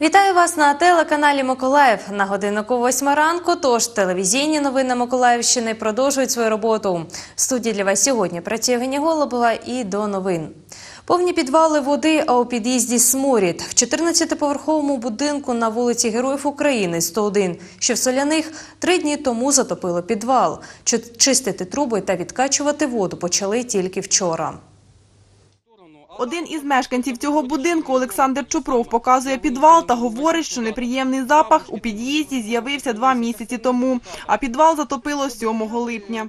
Вітаю вас на телеканалі Миколаїв. На годиннику восьма ранку. Тож телевізійні новини Миколаївщини продовжують свою роботу. В студії для вас сьогодні працює Гені Голубова і до новин. Повні підвали води, а у під'їзді сморід. В 14-поверховому будинку на вулиці Героїв України 101, що в Соляних, три дні тому затопило підвал. Чистити труби та відкачувати воду почали тільки вчора. Один із мешканців цього будинку, Олександр Чупров, показує підвал та говорить, що неприємний запах у під'їзді з'явився два місяці тому, а підвал затопило 7 липня.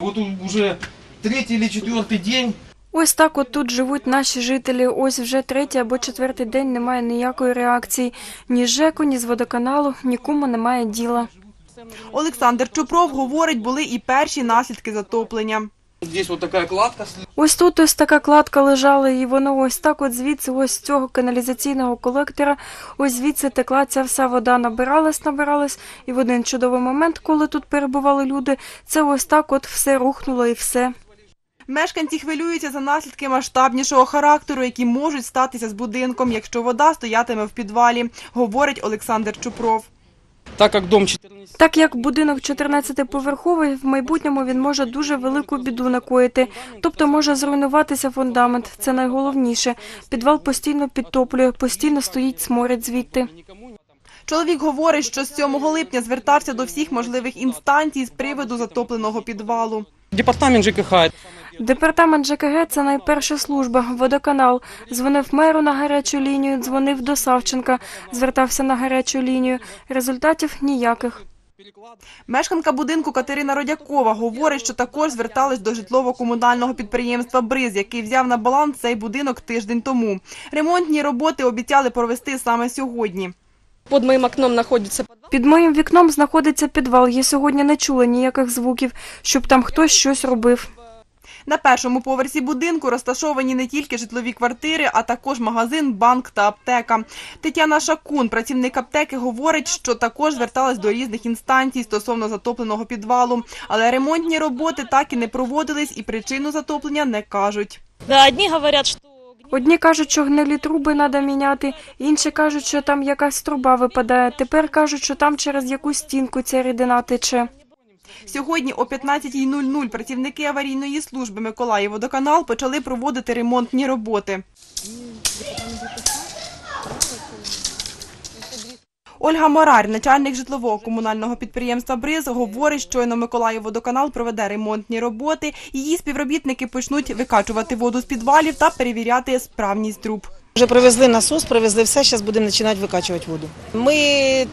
Вот у- уже третий или четвертый день Ось так от тут живуть наші жителі. Ось вже третій або четвертий день немає ніякої реакції. Ні з ЖЕКу, ні з водоканалу, нікому немає діла. Олександр Чупров говорить, були і перші наслідки затоплення. Здесь вот такая кладка Ось тут ось така кладка лежала, і воно ось так от звідси, ось з цього каналізаційного колектора, ось звідси текла ця вся вода, набиралась, набиралась, і в один чудовий момент, коли тут перебували люди, це ось так от все рухнуло і все. Мешканці хвилюються за наслідки масштабнішого характеру, які можуть статися з будинком, якщо вода стоятиме в підвалі, говорить Олександр Чупров. Так як дом 14 Так як будинок 14-поверховий, в майбутньому він може дуже велику біду накоїти, тобто може зруйнуватися фундамент. Це найголовніше. Підвал постійно підтоплює, постійно стоїть сморід звідти. Чоловік говорить, що з 7 липня звертався до всіх можливих інстанцій з приводу затопленого підвалу. Департамент ЖКХ. Департамент ЖКГ – це найперша служба, водоканал. Дзвонив меру на гарячу лінію, дзвонив до Савченка, звертався на гарячу лінію. Результатів ніяких. Мешканка будинку Катерина Родякова говорить, що також звертались до житлово-комунального підприємства «Бриз», який взяв на баланс цей будинок тиждень тому. Ремонтні роботи обіцяли провести саме сьогодні. Под моим окном находится подвал. Під моїм вікном знаходиться підвал. Я сьогодні не чула ніяких звуків, щоб там хтось щось робив. На першому поверсі будинку розташовані не тільки житлові квартири, а також магазин, банк та аптека. Тетяна Шакун, працівник аптеки, говорить, що також зверталась до різних інстанцій стосовно затопленого підвалу. Але ремонтні роботи так і не проводились і причину затоплення не кажуть. Да, одни говорят, что Одні кажуть, що гнилі труби треба міняти, інші кажуть, що там якась труба випадає. Тепер кажуть, що там через якусь стінку ця рідина тече. Сьогодні о 15.00 працівники аварійної служби Миколаївводоканал почали проводити ремонтні роботи. Ольга Морар, начальник житлового комунального підприємства «Бриз», говорить, щойно Миколаївводоканал проведе ремонтні роботи. Її співробітники почнуть викачувати воду з підвалів та перевіряти справність труб. Вже привезли насос, привезли все, зараз будемо починати викачувати воду. Ми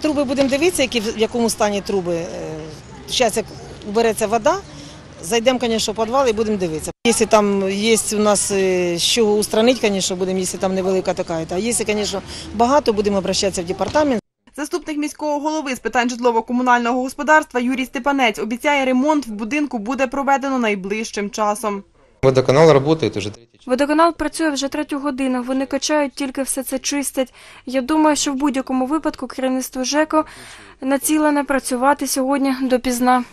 труби будемо дивитися, які, в якому стані труби. Зараз як убереться вода, зайдемо, звісно, в підвал і будемо дивитися. Якщо там є у нас е, що устранити, звісно, будемо, якщо там невелика така. А якщо, звісно, багато, будемо обращатися в департамент. Заступник міського голови з питань житлово-комунального господарства Юрій Степанець обіцяє, ремонт в будинку буде проведено найближчим часом. Водоканал працює уже. Водоканал працює вже третю годину. Вони качають, тільки все це чистять. Я думаю, що в будь-якому випадку керівництво ЖЕКО націлене працювати сьогодні допізна.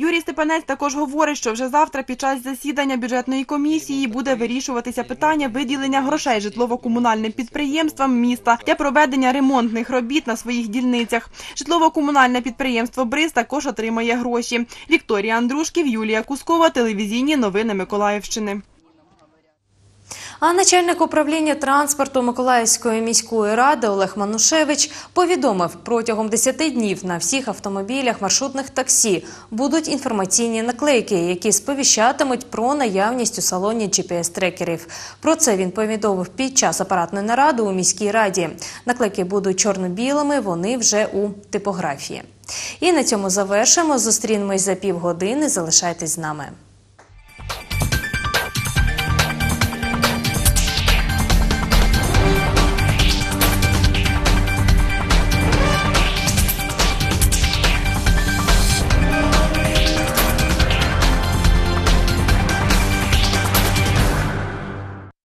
Юрій Степанець також говорить, що вже завтра під час засідання бюджетної комісії буде вирішуватися питання виділення грошей житлово-комунальним підприємствам міста для проведення ремонтних робіт на своїх дільницях. Житлово-комунальне підприємство «Бриз» також отримає гроші. Вікторія Андрушків, Юлія Кускова, телевізійні новини Миколаївщини. А начальник управління транспорту Миколаївської міської ради Олег Манушевич повідомив, протягом 10 днів на всіх автомобілях маршрутних таксі будуть інформаційні наклейки, які сповіщатимуть про наявність у салоні GPS-трекерів. Про це він повідомив під час апаратної наради у міській раді. Наклейки будуть чорно-білими, вони вже у типографії. І на цьому завершимо. Зустрінемось за півгодини. Залишайтесь з нами.